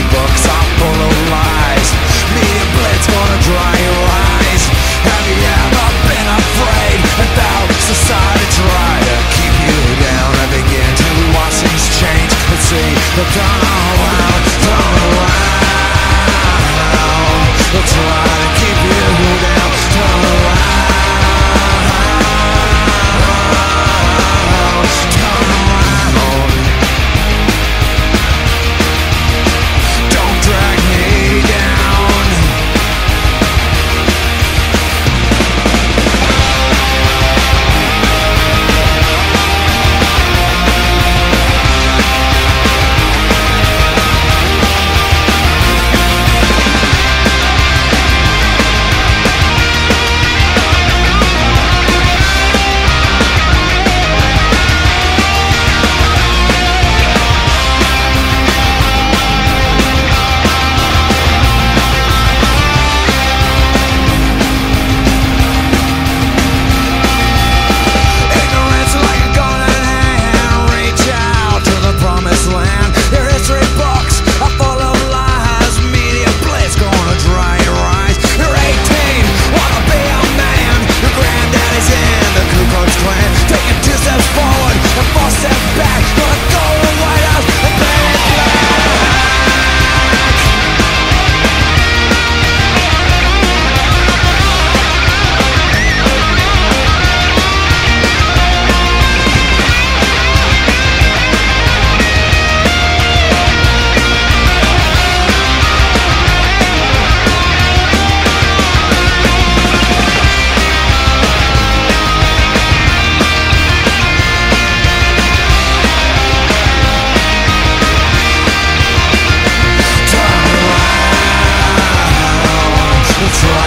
box try.